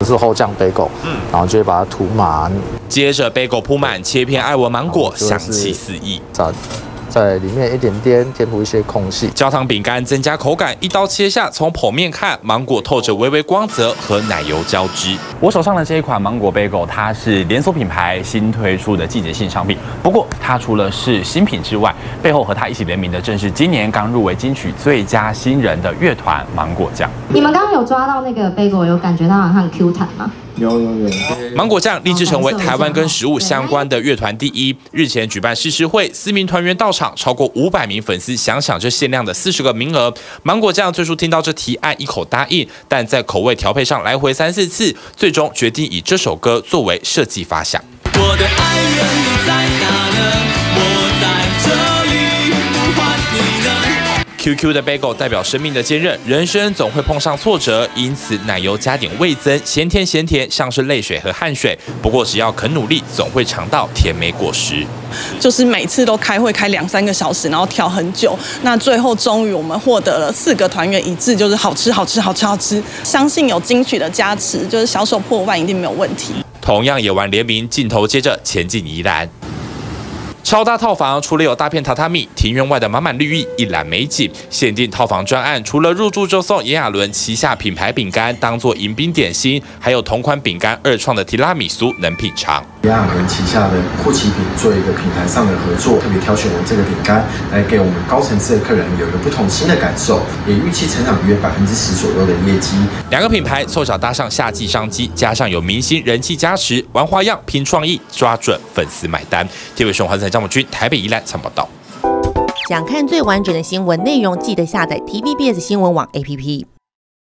这是后酱 bagel，嗯，然后就会把它涂满，接着 bagel 铺满切片艾文芒果，香气四溢。在里面一点点填补一些空隙，焦糖饼干增加口感，一刀切下，从剖面看，芒果透着微微光泽和奶油交织。我手上的这一款芒果 bagel，它是连锁品牌新推出的季节性商品。不过它除了是新品之外，背后和它一起联名的正是今年刚入围金曲最佳新人的乐团芒果酱。你们刚刚有抓到那个 bagel，有感觉到很 Q 弹吗？芒果酱立志成为台湾跟食物相关的乐团第一。日前举办试吃会，四名团员到场，超过五百名粉丝想抢这限量的四十个名额。芒果酱最初听到这提案，一口答应，但在口味调配上来回三四次，最终决定以这首歌作为设计发想。我的爱人你在哪呢？QQ 的 bagel 代表生命的坚韧，人生总会碰上挫折，因此奶油加点味增，咸甜咸甜，像是泪水和汗水。不过只要肯努力，总会尝到甜美果实。就是每次都开会开两三个小时，然后调很久，那最后终于我们获得了四个团员一致，就是好吃好吃好吃好吃。相信有金曲的加持，就是销售破万一定没有问题。同样也玩联名，镜头接着前进宜兰。超大套房除了有大片榻榻米，庭院外的满满绿意一览美景。限定套房专案，除了入住就送炎亚纶旗下品牌饼干当做迎宾点心，还有同款饼干二创的提拉米苏能品尝。炎亚纶旗下的酷奇饼做一个平台上的合作，特别挑选了这个饼干来给我们高层次的客人有一个不同新的感受，也预期成长约百分之十左右的业绩。两个品牌凑巧搭上夏季商机，加上有明星人气加持，玩花样拼创意，抓准粉丝买单。天伟熊华在张宝军台北宜兰参报道。想看最完整的新闻内容，记得下载 TVBS 新闻网 APP。